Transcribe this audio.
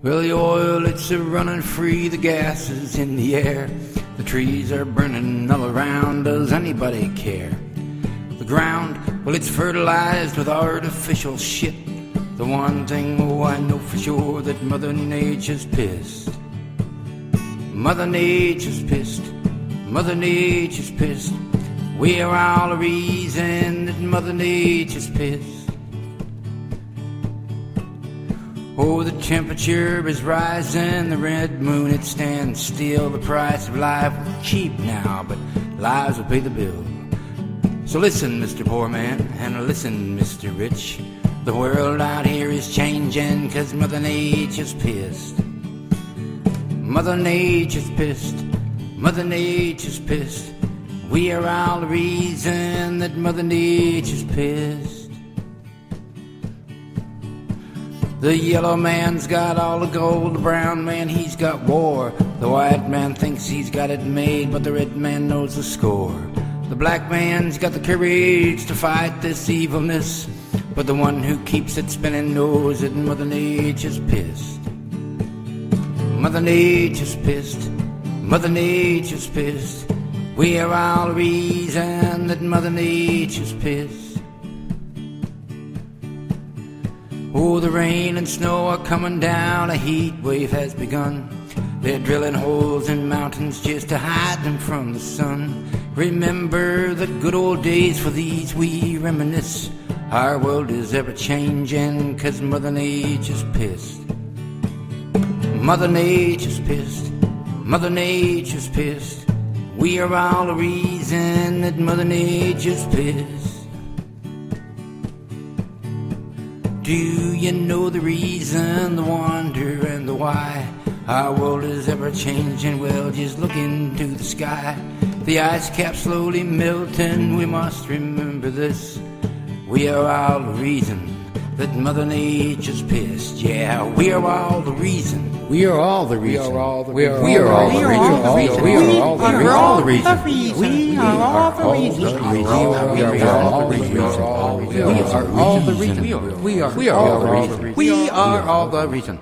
Well, the oil, it's a running free, the gas is in the air. The trees are burning all around, does anybody care? The ground, well, it's fertilized with artificial shit. The one thing, oh, I know for sure that Mother Nature's pissed. Mother Nature's pissed. Mother Nature's pissed. We are all the reason that Mother Nature's pissed. Oh, the temperature is rising, the red moon it stands still. The price of life is cheap now, but lives will pay the bill. So listen, Mr. Poor Man, and listen, Mr. Rich. The world out here is changing, cause Mother Nature's pissed. Mother Nature's pissed. Mother Nature's pissed. We are all the reason that Mother Nature's pissed. The yellow man's got all the gold, the brown man, he's got war. The white man thinks he's got it made, but the red man knows the score. The black man's got the courage to fight this evilness, but the one who keeps it spinning knows that Mother Nature's pissed. Mother Nature's pissed. Mother Nature's pissed. We are all the reason that Mother Nature's pissed. Oh, the rain and snow are coming down, a heat wave has begun. They're drilling holes in mountains just to hide them from the sun. Remember the good old days, for these we reminisce. Our world is ever changing, cause Mother Nature's pissed. Mother Nature's pissed. Mother Nature's pissed. We are all the reason that Mother Nature's pissed. Do you know the reason, the wonder, and the why? Our world is ever changing, well, just look into the sky. The ice cap slowly melting, we must remember this. We are all the reason that Mother Nature's pissed. Yeah, we are all the reason. We are all the reason. We are all the We are, reason. we are all the reason. We are all the reason. We are all the reason. We are all the reason. We are all the reason. We are all the reason. We are all the reason. We are. We are all the reason. We are all the reason.